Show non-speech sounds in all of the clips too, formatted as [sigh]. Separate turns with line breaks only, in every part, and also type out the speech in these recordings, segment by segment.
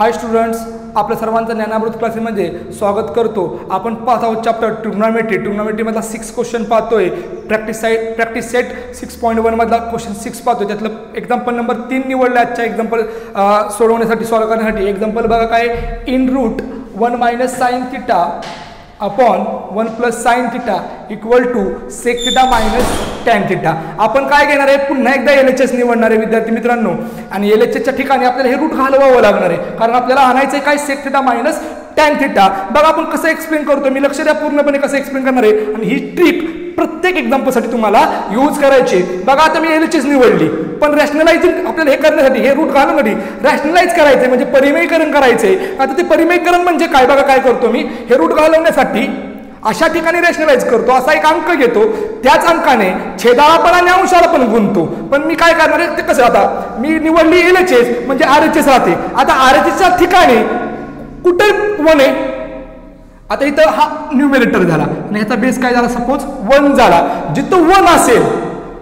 हाय students आपल्या सर्वांचं ज्ञानामृत क्लासेसमध्ये स्वागत करतो. आपण पाहत आहोत चॅप्टर ट्रिग्नॉमेट्री ट्रिग्नॉमेट्रीमधला सिक्स क्वेश्चन पाहतोय. Practice site practice set six point वनमधला question six पाहतोय. त्यातलं एक्झाम्पल नंबर तीन निवडलं आजच्या एक्झाम्पल सोडवण्यासाठी सॉल्व करण्यासाठी. एक्झाम्पल बघा काय? In root one minus sine theta upon one plus sine theta equal to sec theta minus tan theta. आपण काय घेणार आहे? पुन्हा एकदा एल एच एस निवडणार आहे विद्यार्थी मित्रांनो. आणि एल एच एसच्या ठिकाणी आपल्याला हे रूट घालवावं लागणार आहे. कारण आपल्याला आणायचं आहे काय? Sec theta minus tan theta. बघा आपण कसं एक्सप्लेन करतो मी लक्ष द्या पूर्णपणे कसं एक्सप्लेन करणार आहे. आणि ही ट्रिक प्रत्येक एक्झाम्पलसाठी तुम्हाला यूज करायचे. बघा आता मी एलचीच निवडली. पण रॅशनलायझिंग आपल्याला हे करण्यासाठी हे रूट घालण्यासाठी रॅशनलाइज करायचंय. म्हणजे परिमयीकरण करायचंय. आता ते परिमयीकरण म्हणजे काय? बघा काय करतो मी? हे रूट घालवण्यासाठी अशा ठिकाणी रॅशनलाइज करतो. असा एक अंक घेतो. त्याच अंकाने छेदाला पण आणि अंशाला पण गुंततो. पण मी काय करणार आहे? ते कसं आता मी निवडली एल एच एस म्हणजे आर एच एस राहते. आता आर एच एसच्या ठिकाणी कुठे वन आहे आता इथं हा न्यूमिरेटर झाला. आणि ह्याचा बेस काय झाला सपोज वन झाला. जिथं वन असेल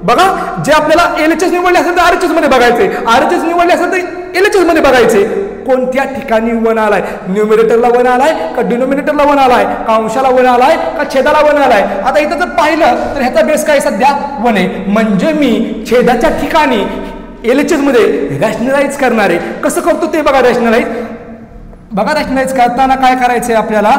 बघा जे आपल्याला एल एच एस निवडले असेल तर आर एच एसमध्ये बघायचे आर एच एस निवडले असेल तर एल एच एसमध्ये बघायचे कोणत्या ठिकाणी वन आलाय? न्यूमिरेटरला वन आलाय का डिनोमिनेटरला वन आलाय? का अंशाला वन आलाय? का छेदाला वन आलाय? आता इथं जर पाहिलं तर ह्याचा बेस काय सध्या? वन आहे. म्हणजे मी छेदाच्या ठिकाणी एल एच मध्ये रॅशनलाइज करणार आहे. कसं करतो ते बघा रॅशनलाइज बघा रॅशनलाइज करताना काय करायचंय आपल्याला?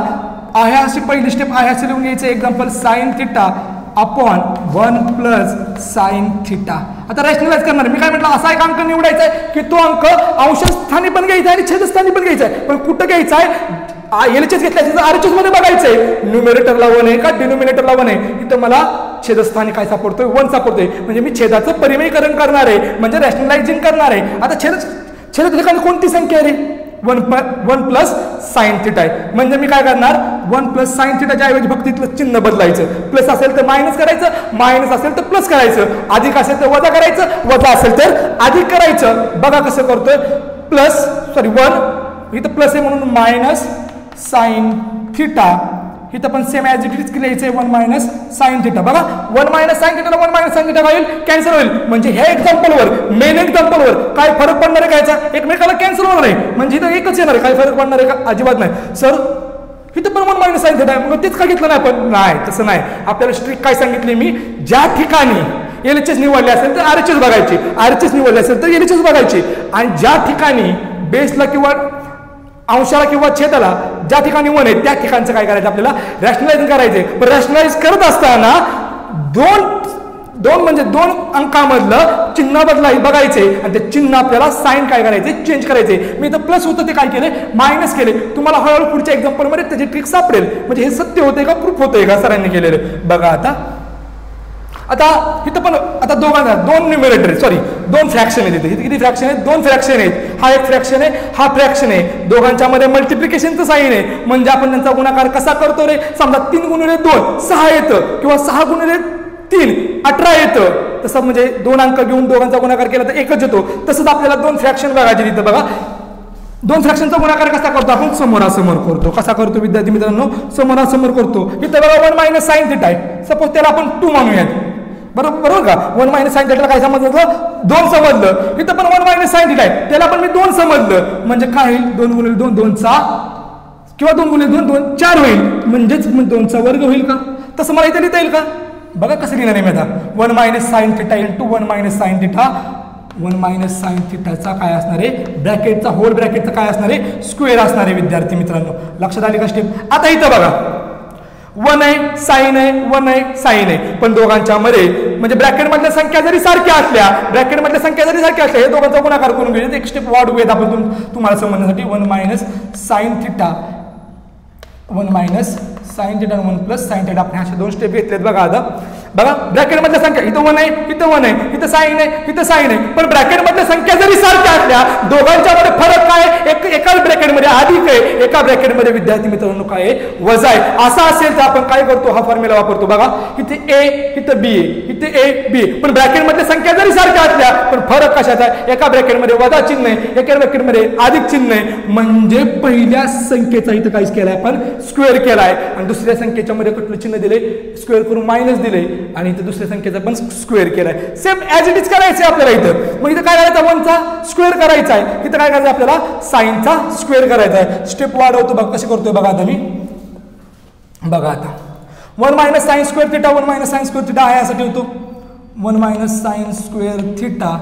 आहे अशी पहिली स्टेप आहे असे लिहून घ्यायचं. Example sine theta upon one plus sine theta आता रॅशनलाइज करणार मी काय म्हटलं असा एक अंक निवडायचा आहे की तो अंक अंशस्थानी पण घ्यायचा आहे आणि छेदस्थानी पण घ्यायचा आहे. पण कुठं घ्यायचा आहे? LHS H RHS R H एसमध्ये बघायचंय. न्यूमिरेटरला वन आहे का? डिनोमिनेटरला वन आहे. इथं मला छेदस्थानी काय सापडतोय? वन सापडतोय. म्हणजे मी छेदाचं परिमयीकरण करणार आहे. म्हणजे रॅशनलायझिंग करणार आहे. आता छेद छेद ठिकाणी कोणती संख्या आहे वन प वन प्लस साईन थिटा आहे. म्हणजे मी काय करणार? वन प्लस साईन थिटाच्या ऐवजी फक्त इथलं चिन्ह बदलायचं. प्लस असेल तर मायनस करायचं मायनस असेल तर प्लस करायचं. अधिक असेल तर वजा करायचं वजा असेल तर अधिक करायचं. बघा कसं करतोय. प्लस सॉरी वन इथं प्लस आहे म्हणून मायनस साईन थिटा इथं पण सेम ॲज इट इज लिहायचं आहे वन मायनस साईन थिटा बघा वन मायनस साईन थिटाला वन मायनस साईन थिटा होईल? कॅन्सल होईल. म्हणजे ह्या एक्झाम्पलवर मेन एक्झाम्पलवर काय फरक पडणार आहे कायचा? एकमेकाला कॅन्सल होणार आहे. म्हणजे इथं एकच येणार आहे. काय फरक पडणार आहे का? अजिबात नाही. सर इथं पण वन मायनस साईन थिटा आहे. मग तेच का घेतलं नाही पण नाही तसं नाही. आपल्याला स्ट्रिक काय सांगितले मी? ज्या ठिकाणी एल एच एस निवडले असेल तर आर एच एस बघायची. आर एच एस निवडले असेल तर एल एच एस बघायची. आणि ज्या ठिकाणी बेसला किंवा अंशाला किंवा छेदाला ज्या ठिकाणी वन आहे त्या ठिकाणचं काय करायचं आपल्याला? रॅशनलाइज करायचंय. पण रॅशनलाइज करत असताना दोन दोन म्हणजे दोन अंकामधलं चिन्ह बदला बघायचे आणि ते चिन्ह आपल्याला साईन काय करायचे चेंज करायचे मी इथं प्लस होतं ते काय केले मायनस केले तुम्हाला हळूहळू पुढच्या एक्झाम्पलमध्ये त्याची ट्रिक सापडेल. म्हणजे हे सत्य होते का? प्रूफ होते का? सरांनी केलेलं. बघा आता. आता इथं पण आता दोघांना दोन न्युमिरेटर सॉरी दोन फ्रॅक्शन आहेत इथे. किती फ्रॅक्शन आहेत? दोन फ्रॅक्शन आहेत. हा एक फ्रॅक्शन आहे हा फ्रॅक्शन आहे. दोघांच्या मध्ये मल्टिप्लिकेशनचं साईन आहे. म्हणजे आपण त्यांचा गुणाकार कसा करतो रे? समजा तीन गुणिले दोन सहा येतं. किंवा सहा गुणिले तीन अठरा येतं. तसं म्हणजे दोन अंक घेऊन दोघांचा गुणाकार केला तर एकच येतो. तसंच आपल्याला दोन फ्रॅक्शन बघायचे तिथं बघा. दोन फ्रॅक्शनचा गुणाकार कसा करतो? आपण समोरासमोर करतो. कसा करतो विद्यार्थी मित्रांनो? समोरासमोर करतो. इथं बघा वन मायनस साईन थिटा आहे. सपोज त्याला आपण टू मानूयात बरोबर बरोबर का? वन मायनस साईन थिटाला काय समजलं दोन समजलं. इथं पण वन मायनस साईन थिटा आहे. त्याला पण मी दोन समजलं. म्हणजे काय होईल? दोन गुणिले दोन दोनचा किंवा दोन गुणिले दोन दोन चार होईल. म्हणजेच दोनचा वर्ग होईल का? तसं मला इथे लिहिता येईल का? बघा कसं लिहिणार नाही मी आता. One minus sine theta into one minus sine theta one minus sine थिटाचा काय असणार आहे? ब्रॅकेटचा होल ब्रॅकेटचा काय असणार आहे? स्क्वेअर असणार आहे विद्यार्थी मित्रांनो. लक्षात आली का स्टेप आता इथं बघा. वन आहे साईन आहे वन आहे साईन आहे. पण दोघांच्या मध्ये म्हणजे ब्रॅकेटमधल्या संख्या जरी सारख्या असल्या ब्रॅकेटमधल्या संख्या जरी सारख्या असल्या हे दोघांचा गुणाकार करून घेऊ एक स्टेप वाढवूयात आपण तुम्हाला समजण्यासाठी one minus sine theta one minus sine theta one plus sine theta आपण अशा दोन स्टेप घेतलेत बघा आता. बघा ब्रॅकेटमधल्या संख्या इथं वन आहे इथं वन आहे इथं साईन आहे इथं साईन आहे. पण ब्रॅकेटमधल्या संख्या जरी सारख्या असल्या दोघांच्यामध्ये फरक काय? एक एका ब्रॅकेटमध्ये अधिक आहे. एका ब्रॅकेटमध्ये विद्यार्थी मित्रांनो काय आहे? वजा आहे. असा असेल तर आपण काय करतो? हा फॉर्म्युला वापरतो. बघा इथे ए इथं बी ए इथे ए बी पण ब्रॅकेटमधल्या संख्या जरी सारख्या असल्या पण फरक कशाचा आहे? एका ब्रॅकेटमध्ये वजा चिन्ह आहे. एका ब्रॅकेटमध्ये अधिक चिन्ह आहे. म्हणजे पहिल्या संख्येचा इथं काहीच केलाय आपण. स्क्वेअर केलाय. आणि दुसऱ्या संख्येच्या मध्ये कुठलं चिन्ह दिले स्क्वेअर करून मायनस दिले आणि इथं दुसऱ्या संख्येचा पण स्क्वेअर केलाय. सेम ॲज इट इज करायचं आपल्याला इथं. मग इथं काय करायचं? वनचा स्क्वेअर करायचा आहे. इथं काय करायचं आपल्याला? साईन चा स्क्वेअर करायचा आहे. स्टेप वाढवतो बघा कसे करतोय बघा आता मी बघा आता. One minus sine square theta one minus sine square theta आहे असं ठेवतो. One minus sine square theta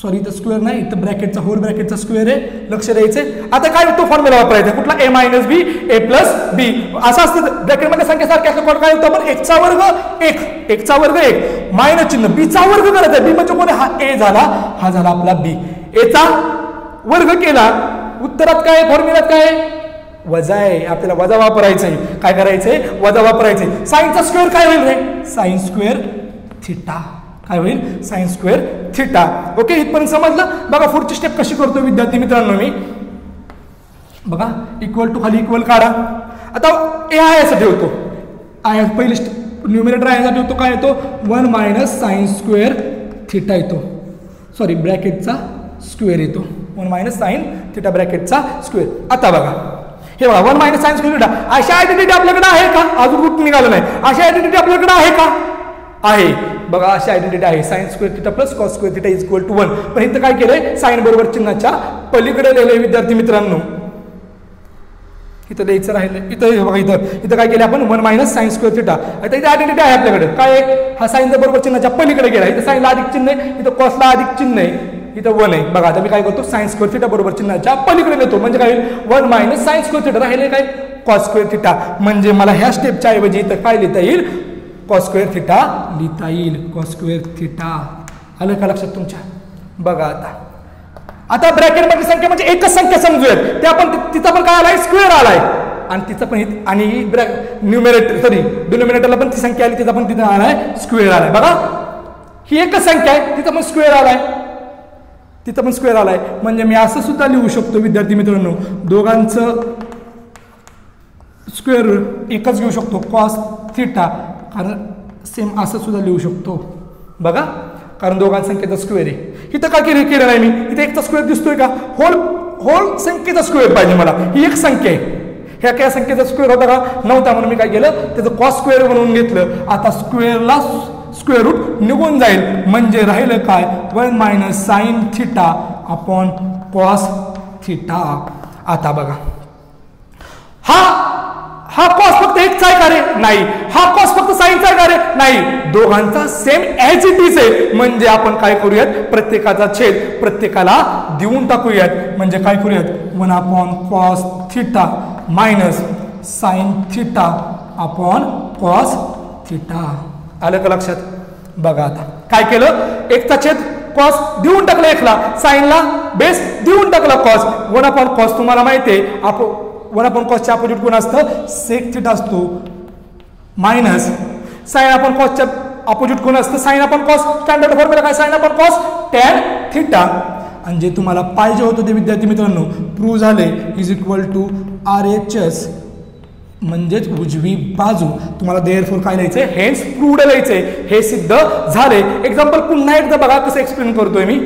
sorry इथं स्क्वेअर नाही इथं ब्रॅकेटचा होल ब्रॅकेटचा स्क्वेअर आहे. लक्ष द्यायचं आता काय तो फॉर्म्युला वापरायचा कुठला? ए मायनस बी ए प्लस बी असं असतं ब्रॅकेटमध्ये संख्या सारखी असं काय होतं? आपण एकचा वर्ग एक. एकचा वर्ग एक. मायनस चिन्ह. बीचा वर्ग करायचा बी म्हणजे कोणी हा ए झाला हा झाला आपला बी एचा वर्ग केला उत्तरात काय फॉर्म्युलात काय? वजा आहे. आपल्याला वजा वापरायचं आहे. काय करायचंय वजा वापरायचंय साईनचा स्क्वेअर काय होईल रे? Sine square theta. काय होईल? Sine square theta. ओके इथपर्यंत समजलं? बघा पुढची स्टेप कशी करतो विद्यार्थी मित्रांनो मी. बघा इक्वल टू खाली इक्वल काढा. आता ए आय असं ठेवतो. आय पहिली न्युमिनेटर आयसाठी ठेवतो. काय येतो? One minus sine square theta येतो. सॉरी ब्रॅकेटचा स्क्वेअर येतो. वन मायनस साईन थिटा ब्रॅकेटचा स्क्वेअर आता बघा. हे बघा वन मायनस सायन्स थिटा अशा आयडेंटिटी आपल्याकडे आहे का? अजून कुठं निघालं नाही अशा आयडेंटिटी आपल्याकडे आहे का? आहे. बघा अशी आयडेंटिटी आहे. Sine square theta plus cos square theta is equal to one पण इथं काय केलंय? साईन बरोबर चिन्हाच्या पलीकडे लिहिलंय विद्यार्थी मित्रांनो. इथं द्यायचं राहिलं इथं बघा इथं. इथं काय केलं आपण? One minus sine square theta आता इथे आयडेंटिटी आहे आपल्याकडे. काय हा साईनचा बरोबर चिन्हाच्या पलीकडे गेला. इथं साईनला अधिक चिन्ह आहे. इथं कॉसला अधिक चिन्ह आहे. इथं वन आहे. बघा आता मी काय करतो? सायन्स स्क्वेअर थिटा बरोबर चिन्हाच्या पलीकडे नेतो म्हणजे काय one minus sine square theta राहिले काय? कॉस स्क्वेअर थिटा म्हणजे मला ह्या स्टेपच्या ऐवजी इथं काय लिहिता येईल? कॉस स्क्वेअर थिटा लिहिता येईल. कॉस स्क्वेअर थिटा आलं का लक्षात तुमच्या? बघा आता. आता ब्रॅकेटमध्ये संख्या म्हणजे एकच संख्या समजूयात. त्या पण तिचा पण काय आलाय? स्क्वेअर आलाय. आणि तिचं पण आणि ब्रॅक न्यूमिरेटर सॉरी डिनोमिनेटरला पण ती संख्या आली तिचा पण तिथं आलाय स्क्वेअर आलाय. बघा. ही एकच संख्या आहे तिचा पण स्क्वेअर आलाय. तिथं पण स्क्वेअर आलाय. म्हणजे मी असं सुद्धा लिहू शकतो विद्यार्थी मित्रांनो. दोघांचं स्क्वेअर एकच घेऊ शकतो कॉस थिटा कारण सेम असं सुद्धा लिहू शकतो. बघा. कारण दोघांच्या संख्येचा स्क्वेअर आहे. इथं काय केलं केलं नाही मी? इथे एकचा स्क्वेअर दिसतोय का? होल होल संख्येचा स्क्वेअर पाहिजे मला. ही एक संख्या आहे. ह्या काय संख्येचा स्क्वेअर होता का? नव्हता म्हणून मी काय केलं? त्याचं कॉस स्क्वेअर म्हणून घेतलं. आता स्क्वेअरला स्क्वेअर रूट निघून जाईल. म्हणजे राहिलं काय? One minus sine theta upon cos theta आता बघा. हा हा कॉस फक्त एकचा आहे का रे नाही. हा कॉस फक्त साईनचा आहे का रे नाही. दोघांचा सेम ॲज इट इज आहे. म्हणजे आपण काय करूयात? प्रत्येकाचा छेद प्रत्येकाला देऊन टाकूयात. म्हणजे काय करूयात? One upon cos theta minus sine theta upon cos theta आलं का लक्षात? बघा आता. काय केलं? एकचा छेद कॉस देऊन टाकला एकला. साईनला बेस देऊन टाकला कॉस वन अपॉन कॉस तुम्हाला माहिती आहे. आप वन अपॉन कॉसच्या अपोजिट कोण असतं. सेक थीट असतो. मायनस साईन अपॉन कॉसच्या अपोजिट कोण असतं. Sine upon cos standard formula काय? Sine upon cos tan theta आणि जे तुम्हाला पाहिजे होतं ते विद्यार्थी मित्रांनो प्रूव्ह झाले. Is equal to R H S म्हणजेच उजवी बाजू. तुम्हाला देअर फोर काय लिहायचंय? हेन्स प्रूड लिहायचंय. हे सिद्ध झाले. एक्झाम्पल पुन्हा एकदा बघा कसं एक्सप्लेन करतोय मी.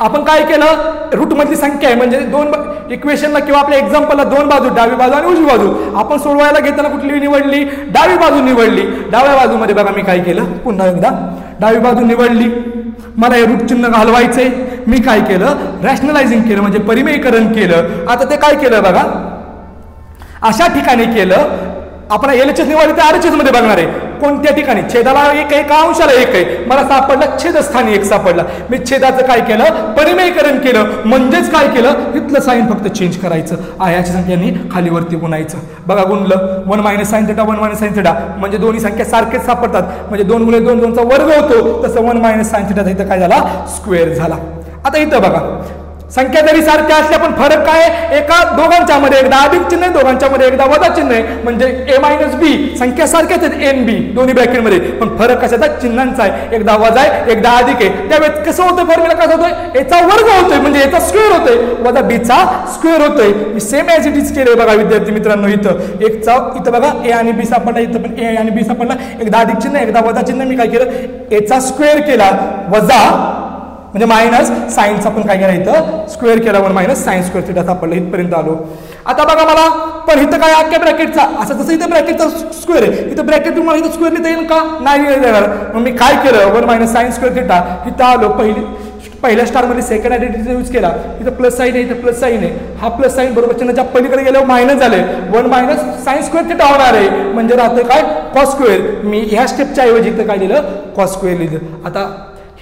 आपण काय केलं? रूटमधली संख्या आहे. म्हणजे दोन इक्वेशनला किंवा आपल्या एक्झाम्पलला दोन बाजू डावी बाजू आणि उजवी बाजू. आपण सोडवायला घेताना कुठली निवडली? डावी बाजू निवडली. डाव्या बाजूमध्ये बघा मी काय केलं. पुन्हा एकदा. डावी बाजू निवडली. मला हे रूट चिन्ह घालवायचंय. मी काय केलं? रॅशनलायझिंग केलं. म्हणजे परिमेयकरण केलं. आता ते काय केलं बघा? अशा ठिकाणी केलं आपण एल एच एस निवडली तर आर एच मध्ये बघणार आहे. कोणत्या ठिकाणी? छेदाला एक आहे का? अंशाला एक आहे. मला सापडला छेदस्थानी एक सापडला. मी छेदाचं काय केलं? परिमयकरण केलं. म्हणजेच काय केलं? तिथलं साईन फक्त चेंज करायचं. आयाच्या याची संख्यांनी खालीवरती गुणायचं. बघा गुणलं. One minus sine theta one minus sine theta म्हणजे दोन्ही संख्या सारखेच सापडतात. म्हणजे दोन गुणे दोन दोनचा वर्ग होतो. तसं वन मायनस साईन थिटा इथं काय झाला? स्क्वेअर झाला. आता इथं बघा. संख्या जरी सारख्या असल्या पण फरक काय एका दोघांच्या मध्ये एकदा अधिक चिन्ह आहे दोघांच्या मध्ये एकदा वजा चिन्ह आहे. म्हणजे ए मायनस बी संख्या सारख्याच आहेत एन बी दोन्ही ब्रॅकेटमध्ये पण फरक कशाचा? चिन्हांचा आहे. एकदा वजा आहे एकदा अधिक आहे. त्यावेळेस कसं होतं फॉर्म्युला कसं होतोय? याचा वर्ग होतोय म्हणजे याचा स्क्वेअर होतोय. वजा बीचा स्क्वेअर होतोय. मी सेम ॲज इट इज केलंय बघा विद्यार्थी मित्रांनो इथं. एक चा इथं बघा ए आणि बी सापडला इथं पण ए आणि बी सापडला. एकदा अधिक चिन्ह एकदा वजा चिन्ह मी काय केलं? याचा स्क्वेअर केला. वजा म्हणजे मायनस सायन्स आपण काय केलं इथं? स्क्वेअर केला म्हणून मायनस सायन्स स्क्वेअर थिटा सापडलं इथपर्यंत आलो. आता बघा मला पण इथं काय अख्ख्या ब्रॅकेटचा असं जसं इथं ब्रॅकेटचा स्क्वेअर आहे इथं ब्रॅकेट तुम्हाला इथं स्क्वेअर लिहिता येईल का? नाही येणार. मग मी काय केलं? One minus sine square theta इथं आलो. पहिली पहिल्या स्टारमध्ये सेकंड आयडेंटिटीचा यूज केला. इथं प्लस साईन आहे इथं प्लस साईन आहे. हा प्लस साईन बरोबर चिन्हाच्या पलीकडे गेल्यावर मायनस झाले one minus sine square theta होणार आहे. म्हणजे राहतं काय? कॉस स्क्वेअर मी ह्या स्टेपच्या ऐवजी इथं काय लिहिलं? कॉस स्क्वेअर लिहिलं. आता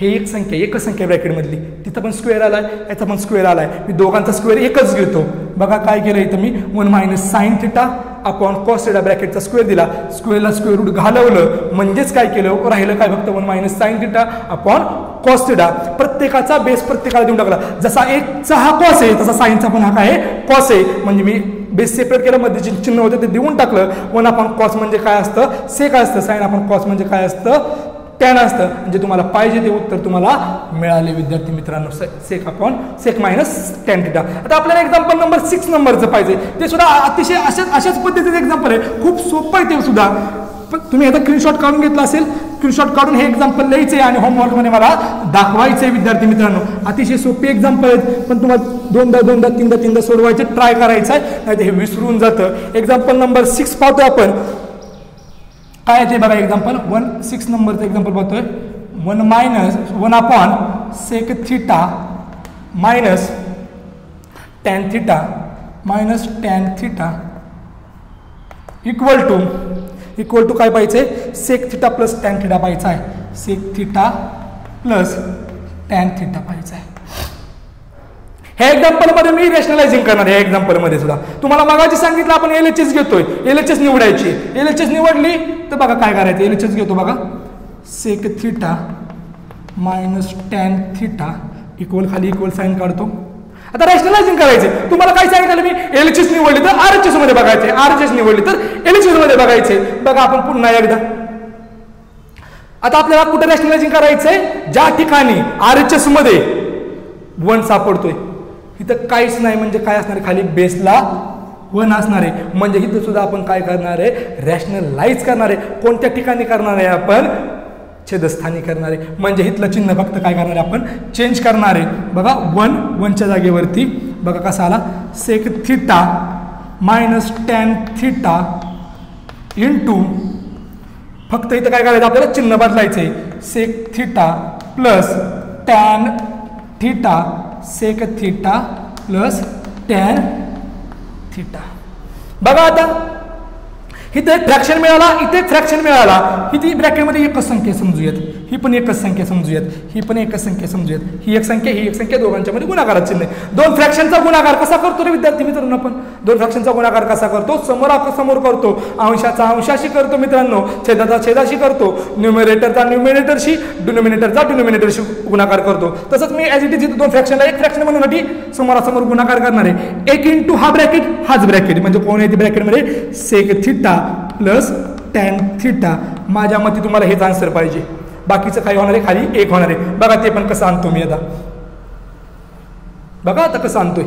हे एक संख्या एकच संख्या ब्रॅकेटमधली तिथं पण स्क्वेअर आला आहे याचा पण स्क्वेअर आला आहे मी दोघांचा स्क्वेअर एकच घेतो. बघा काय केलं इथं मी. वन मायनस साईन थिटा आपण कॉस थिटा ब्रॅकेटचा स्क्वेअर दिला. स्क्वेअरला स्क्वेअर रूट घालवलं. म्हणजेच काय केलं? राहिलं काय फक्त वन मायनस साईन थिटा आपण कॉस थिटा प्रत्येकाचा बेस प्रत्येकाला देऊन टाकला. जसा एकचा हा कॉस आहे तसा साईनचा पण हा काय आहे? कॉस आहे. म्हणजे मी बेस सेपरेट केलं मध्ये जे चिन्ह होतं ते देऊन टाकलं. वन आपण कॉस म्हणजे काय असतं? से काय असतं? साईन आपण कॉस म्हणजे काय असतं? टॅन असतं. म्हणजे तुम्हाला पाहिजे ते उत्तर तुम्हाला मिळाले विद्यार्थी मित्रांनो. से sec upon sec minus ten theta आता आपल्याला एक्झाम्पल नंबर सिक्स नंबरचं पाहिजे. ते सुद्धा अतिशय अशाच अशाच पद्धतीचं एक्झाम्पल आहे. खूप सोपं आहे ते सुद्धा. पण तुम्ही आता स्क्रीनशॉट काढून घेतला असेल स्क्रीनशॉट काढून हे एक्झाम्पल लिहायचं आहे आणि होमवर्कमध्ये मला दाखवायचं आहे विद्यार्थी मित्रांनो. अतिशय सोपे एक्झाम्पल आहेत. पण तुम्हाला दोनदा दोनदा तीनदा तीनदा सोडवायचे ट्राय करायचं आहे नाही हे विसरून जातं. एक्झाम्पल नंबर सिक्स पाहतो आपण. काय येते बघा एक्झाम्पल वन सिक्स नंबरचं एक्झाम्पल बघतोय. One minus one upon sec theta minus tan theta minus tan theta equal to equal to काय पाहिजे sec theta plus tan theta पाहिजे आहे sec theta plus tan theta पाहिजे आहे ह्या एक्झाम्पलमध्ये मी रेशनलायझिंग करणार या एक्झाम्पलमध्ये सुद्धा. तुम्हाला मागाची सांगितलं आपण एल एच एस घेतोय. एल एच एस निवडायची. एल एच एस निवडली तर बघा काय करायचं. एल एच एस घेतो बघा. Sec theta minus tan theta equal खाली इक्वल साईन काढतो. आता रॅशनलायझिंग करायचे तुम्हाला काय सांगितलं मी? एल एच एस निवडली तर आर एच एसमध्ये बघायचे आर एच एस निवडली तर एल एच एसमध्ये बघायचे बघा आपण पुन्हा एकदा. आता आपल्याला कुठे रॅशनलायझिंग करायचंय? ज्या ठिकाणी आर एच एसमध्ये वन सापडतोय. इथं काहीच नाही म्हणजे काय असणार आहे? खाली बेसला वन असणार आहे. म्हणजे इथं सुद्धा आपण काय करणार आहे? रॅशनलाइज करणार आहे. कोणत्या ठिकाणी करणार आहे आपण? छेदस्थानी करणार आहे. म्हणजे इथलं चिन्ह फक्त काय करणार आहे आपण? चेंज करणार आहे. बघा वन वनच्या जागेवरती. बघा कसा आला. Sec theta minus tan theta into फक्त इथं काय करायचं? आपल्याला चिन्ह बदलायचं आहे sec theta plus tan theta sec theta plus tan theta बघा आता. इथे फ्रॅक्शन मिळाला इथे फ्रॅक्शन मिळाला. किती ब्रॅकेटमध्ये एकच संख्या समजूयात? ही पण एकच संख्या समजूयात. ही पण एकच संख्या समजूयात. ही एक संख्या ही एक संख्या दोघांच्या मध्ये गुणाकारात चिन्ह दोन फ्रॅक्शनचा गुणाकार कसा करतो रे विद्यार्थी मित्रांनो आपण? दोन फ्रॅक्शनचा गुणाकार कसा करतो? समोर समोर करतो. अंशाचा अंशाशी करतो मित्रांनो. छेदाचा छेदाशी करतो. न्युमिरेटरचा न्युमिरेटरशी डिनोमिनेटरचा डिनोमिनेटरशी गुणाकार करतो. तसंच मी ॲज इट इज दोन फ्रॅक्शनला एक फ्रॅक्शन म्हणून समोरासमोर गुणाकार करणार आहे. एक इंटू हा ब्रॅकेट हाच ब्रॅकेट म्हणजे कोण आहे ब्रॅकेटमध्ये sec theta plus tan theta माझ्या मते तुम्हाला हेच आन्सर पाहिजे. बाकीचं काही होणार आहे खाली एक होणार आहे. बघा ते पण कसं आणतो मी आता. बघा आता कसं आणतोय.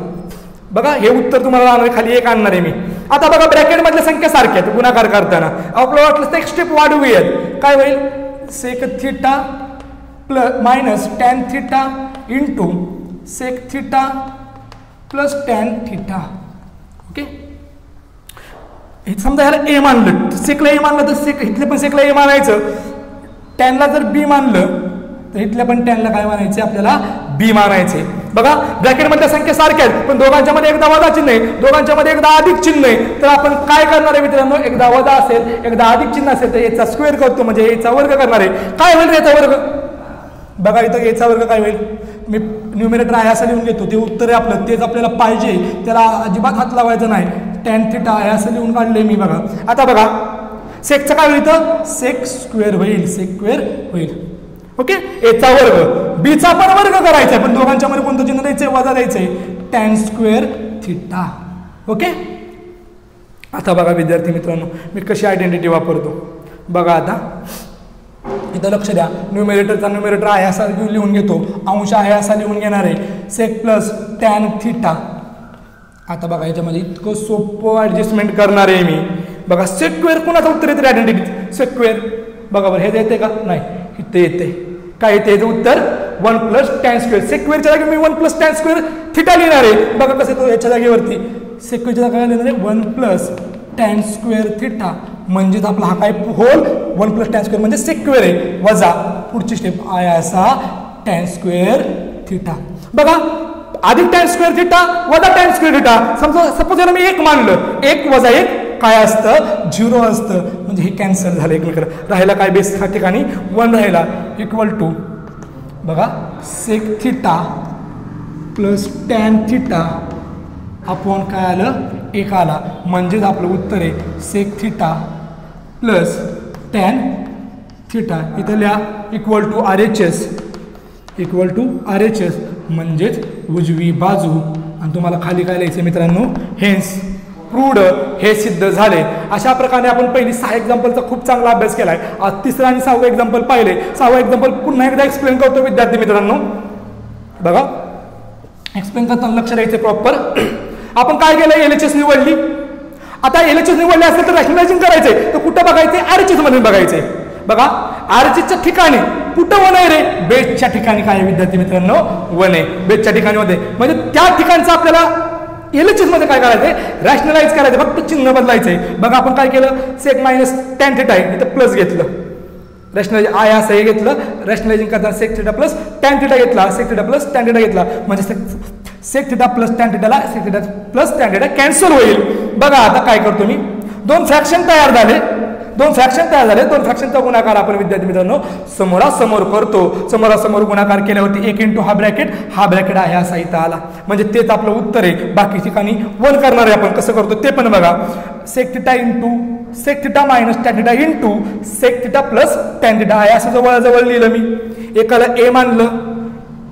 बघा हे उत्तर तुम्हाला आणणार आहे, खाली एक आणणार आहे मी. आता बघा ब्रॅकेटमधल्या संख्या सारख्या आहेत गुणाकार करताना. आपल्याला वाटलं तर एक स्टेप वाढवूयात. काय होईल? Sec theta plus minus tan theta into sec theta plus tan theta okay समजा ह्याला ए मानलं. सेकला ए मानलं तर सेक इथले पण सेकला ए मानायचं. टॅनला जर बी मानलं तर इथल्या पण टॅनला काय मानायचे आपल्याला बी मानायचे बघा ब्रॅकेटमधल्या संख्या सारख्या आहेत पण दोघांच्या मध्ये एकदा वजा चिन्ह आहे दोघांच्या मध्ये एकदा अधिक चिन्ह आहे. तर आपण काय करणार आहे मित्रांनो? एकदा वजा असेल एकदा अधिक चिन्ह असेल तर याचा स्क्वेअर करतो म्हणजे याचा वर्ग करणार आहे. काय होईल याचा वर्ग? बघा इथं याचा वर्ग काय होईल? मी न्युमिनेटर आहे असं लिहून घेतो ते उत्तर आहे आपलं तेच आपल्याला पाहिजे. त्याला अजिबात हात लावायचं नाही. टॅन थिटा आहे असं लिहून काढले मी बघा. आता बघा सेकचं काय होईल इथं? सेक स्क्वेअर होईल सेक स्क्वेअर होईल. ओके एचा वर्ग. बीचा पण वर्ग करायचा आहे पण दोघांच्या मध्ये कोणतं चिन्ह द्यायचंय? वजा द्यायचंय. टॅन स्क्वेअर थिटा ओके आता बघा विद्यार्थी मित्रांनो मी कशी आयडेंटिटी वापरतो? बघा आता. इथं लक्ष द्या. न्यूमेरेटरचा न्यूमेरेटर आहे असा लिहून घेतो. अंश आहे असा लिहून घेणार आहे. सेक प्लस टॅन थिटा आता बघा याच्यामध्ये इतकं सोपं ॲडजस्टमेंट करणार आहे मी. बघा सेक्वेअर कोणाचं उत्तर येते आयडेंटिटी सेक्वेअर बघा बरं हे येते का? नाही इथे येते काय येते याचं उत्तर? वन प्लस टॅन स्क्वेअर सेक्वेअरच्या जागी मी one plus tan square theta लिहिणार आहे. बघा कसं येतो याच्या जागेवरती. सेक्वेअरच्या जागा लिहिणार आहे one plus tan square theta म्हणजेच आपला हा काय whole one plus tan square म्हणजे सेक्वेअर आहे. वजा पुढची स्टेप आय असा टॅन स्क्वेअर थिटा बघा अधिक टॅन स्क्वेअर थिटा वजा टॅन स्क्वेअर थिटा समजा सपोज याला मी एक मानलं. एक वजा एक काय असतं? झिरो असतं. म्हणजे हे कॅन्सल झालं एकमेकडं राहिला काय बेस ह्या ठिकाणी वन राहिला. इक्वल टू बघा sec theta plus tan theta upon काय आलं? एक आला. म्हणजेच आपलं उत्तर आहे sec theta plus tan theta इथं लिहा equal to R H S equal to R H S म्हणजेच उजवी बाजू. आणि तुम्हाला खाली काय लिहायचं मित्रांनो? हेन्स प्रूड हे सिद्ध झाले. अशा प्रकारे आपण पहिली सहा एक्झाम्पलचा खूप चांगला अभ्यास केला आहे आज तिसरा आणि सहावं एक्झाम्पल पाहिले. सहावं एक्झाम्पल पुन्हा एकदा एक्सप्लेन करतो विद्यार्थी मित्रांनो. बघा. एक्सप्लेन करताना लक्ष द्यायचं प्रॉपर [clears throat] आपण काय केलं एल एच एस निवडली. आता एल एच एस निवडले असेल तर रॅशनलायझिंग करायचंय. तर कुठं बघायचंय? आर एच एसमध्ये बघायचंय. बघा. आर एच एसच्या ठिकाणी. कुठं वन आहे रे? बेसच्या ठिकाणी काय आहे विद्यार्थी मित्रांनो? वन आहे. बेसच्या ठिकाणी मध्ये म्हणजे त्या ठिकाणचं आपल्याला मध्ये म्हणजे काय करायचंय? रॅशनलाइज करायचं फक्त चिन्ह बदलायचंय. बघा आपण काय केलं? सेक मायनस टॅन थिटा आहे. इथं प्लस घेतलं. रॅशनलाइज आय असं हे घेतलं. रॅशनलाइजिंग करताना sec theta plus tan theta घेतला. Sec theta plus tan theta घेतला. म्हणजे sec sec theta plus tan थिटाला sec theta plus tan theta cancel होईल. बघा आता काय करतो मी? दोन फ्रॅक्शन तयार झाले. दोन फ्रॅक्शन तयार झाले. दोन फ्रॅक्शनचा गुणाकार आपण विद्यार्थी मित्रांनो समोरासमोर करतो. समोरासमोर गुणाकार केल्यावरती एक इंटू हा ब्रॅकेट हा ब्रॅकेट आहे असा इथं आला. म्हणजे तेच आपलं उत्तर आहे. बाकी ठिकाणी वन करणार आहे आपण. कसं करतो? ते पण बघा. Sec theta into sec theta minus tan into sec theta plus tan theta आहे. असं जवळजवळ लिहिलं मी. एकाला ए मानलं.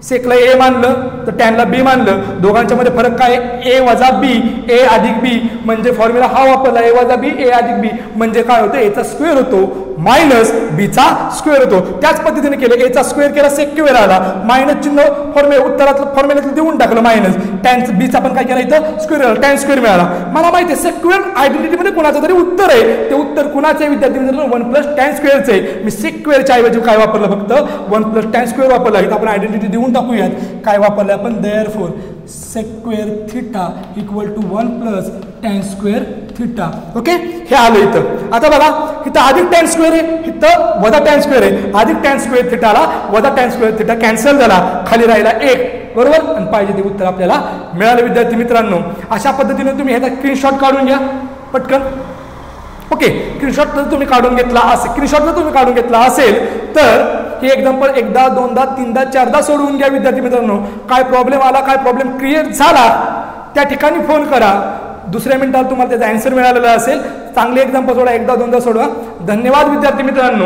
सेकला ए मानलं तर टॅनला बी मानलं. दोघांच्या मध्ये फरक काय? ए वजा बी ए अधिक बी म्हणजे फॉर्म्युला हा वापरला ए वजा बी ए अधिक बी म्हणजे काय होतं? एचा स्क्वेअर होतो. मायनस बीचा स्क्वेअर होतो. त्याच पद्धतीने केलं एचा स्क्वेअर केला सेक्युअर आला. मायनस चिन्ह फॉर्म्युला उत्तरातलं फॉर्म्युल्यातलं देऊन टाकलं मायनस टॅन बीचा पण काय केला इथं? स्क्वेअर आला. टॅन स्क्वेअर मिळाला. मला माहिती आहे सेक्युअर आयडेंटिटीमध्ये कोणाचं तरी उत्तर आहे. ते उत्तर कुणाचं आहे? विद्यार्थी मित्रांनो वन प्लस टॅन स्क्वेअरचं आहे. मी सेक्युअरच्या ऐवजी काय वापरलं फक्त? वन प्लस टॅन स्क्वेअर वापरला इथं आपण आयडेंटिटी देऊन टाकूयात. काय वापरलं आपण? Therefore sec square theta equal to one plus tan square theta okay हे आलं इथं. आता बघा इथं अधिक टॅन स्क्वेअर आहे इथं वजा टॅन स्क्वेअर आहे. अधिक टॅन स्क्वेअर थिटाला वजा टॅन स्क्वेअर थिटा कॅन्सल झाला. खाली राहिला एक. बरोबर? आणि पाहिजे ते उत्तर आपल्याला मिळालं विद्यार्थी मित्रांनो. अशा पद्धतीने तुम्ही ह्याचा स्क्रीनशॉट काढून घ्या. पटकन. ओके स्क्रीनशॉट जर तुम्ही काढून घेतला असेल स्क्रीनशॉट जर तुम्ही काढून घेतला असेल तर हे एक्झाम्पल एकदा दोनदा तीनदा चारदा सोडवून घ्या विद्यार्थी मित्रांनो. काय प्रॉब्लेम आला काय प्रॉब्लेम क्रिएट झाला त्या ठिकाणी फोन करा. दुसऱ्या मिनिटाला तुम्हाला त्याचा अँसर मिळालेला असेल. चांगले एक्झाम्पल सोडा एकदा दोनदा सोडवा. धन्यवाद विद्यार्थी मित्रांनो.